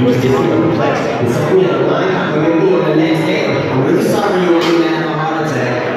You was just feeling perplexed. It's something in. I'm going to be on the next day. I'm really sorry you were going to have a heart attack.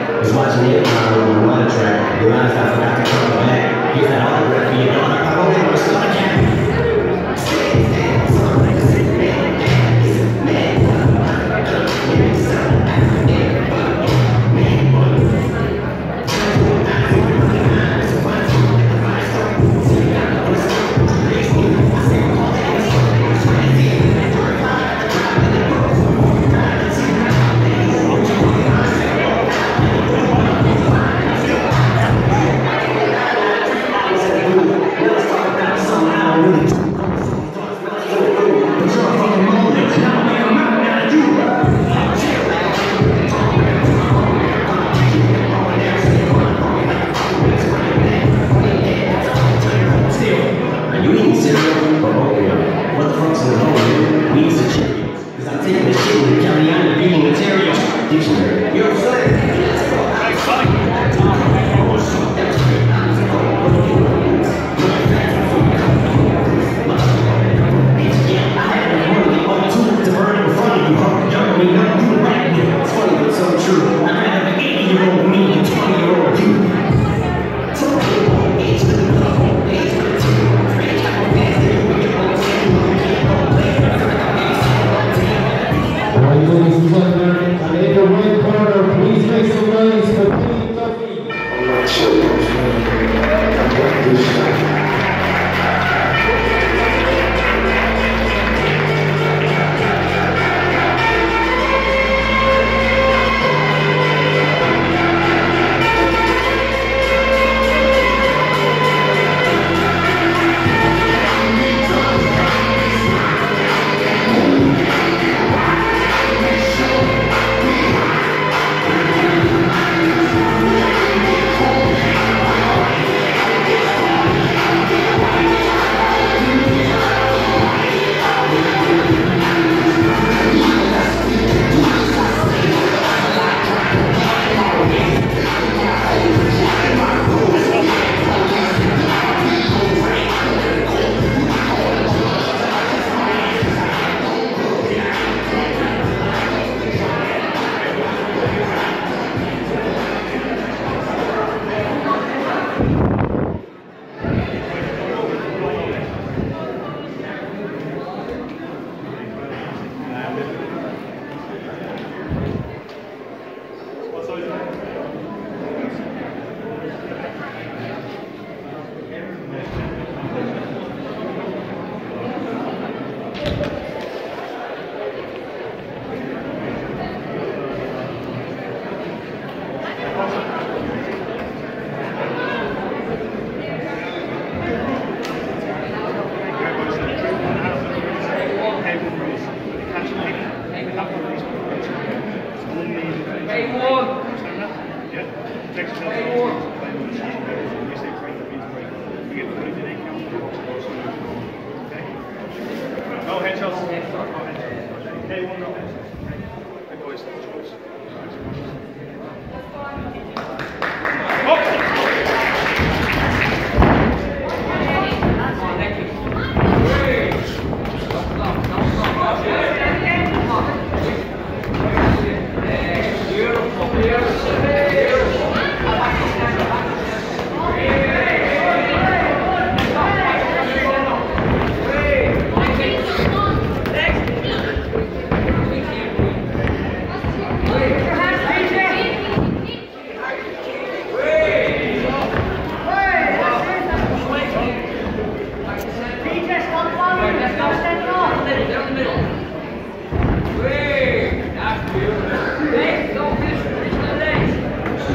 They will know.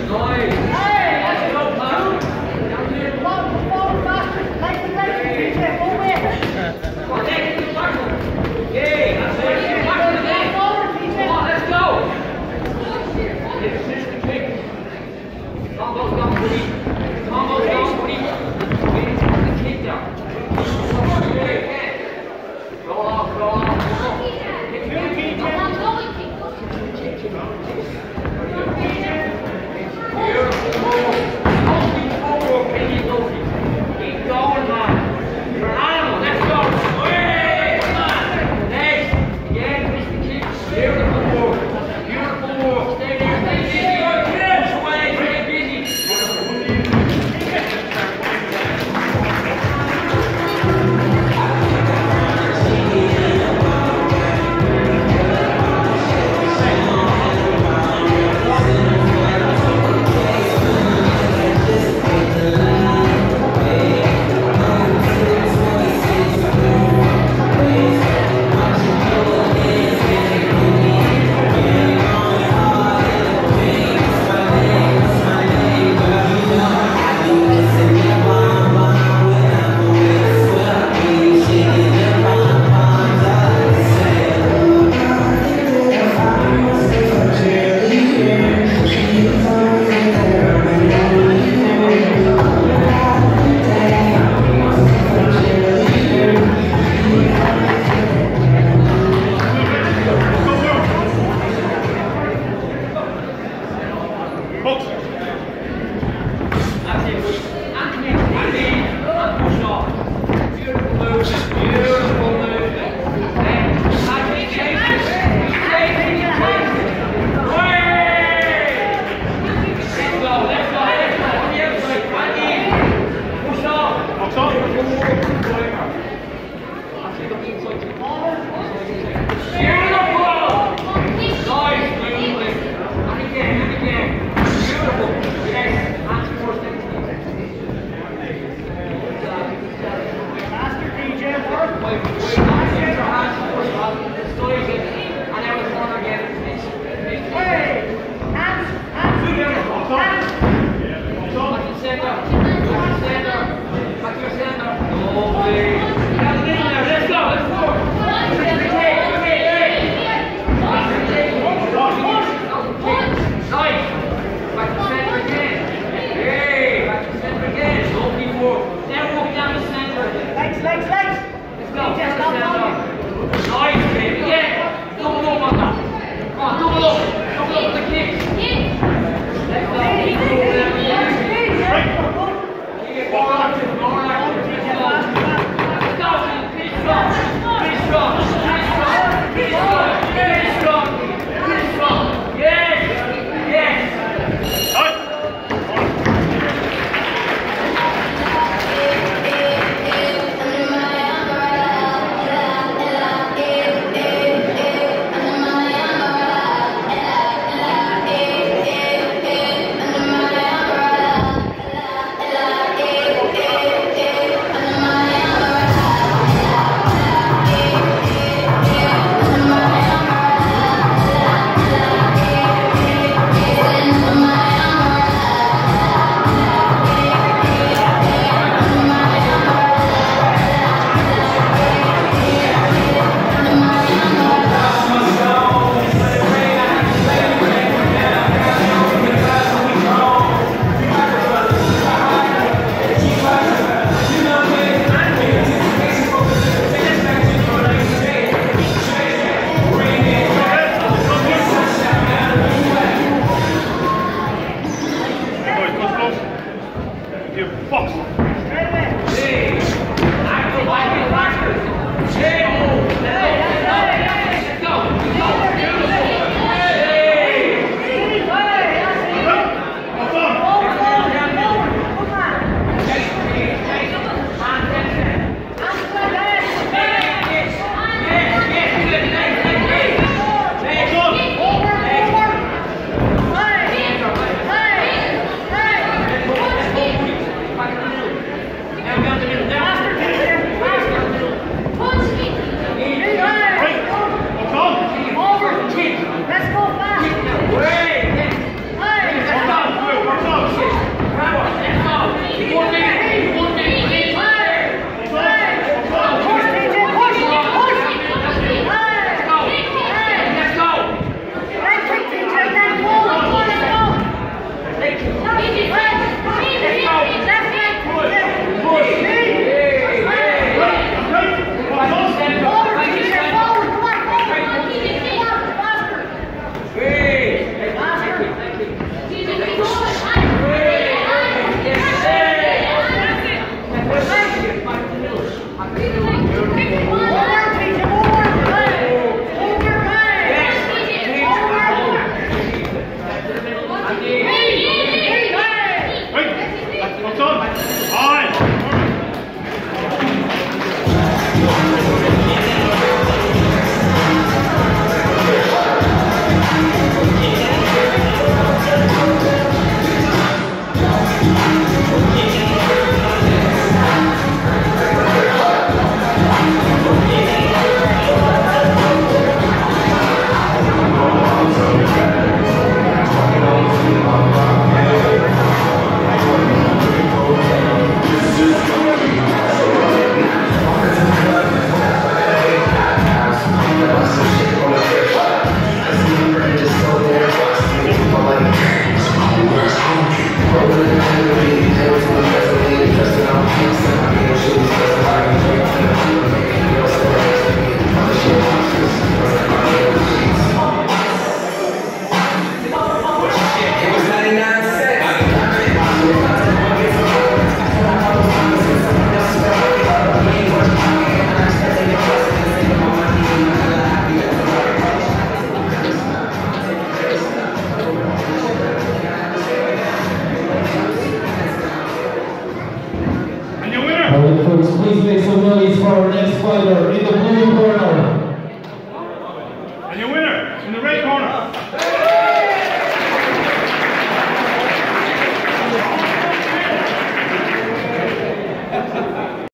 Nice. 来，预备，起，嘟嘟嘟，慢点，慢，嘟嘟，嘟嘟嘟，起。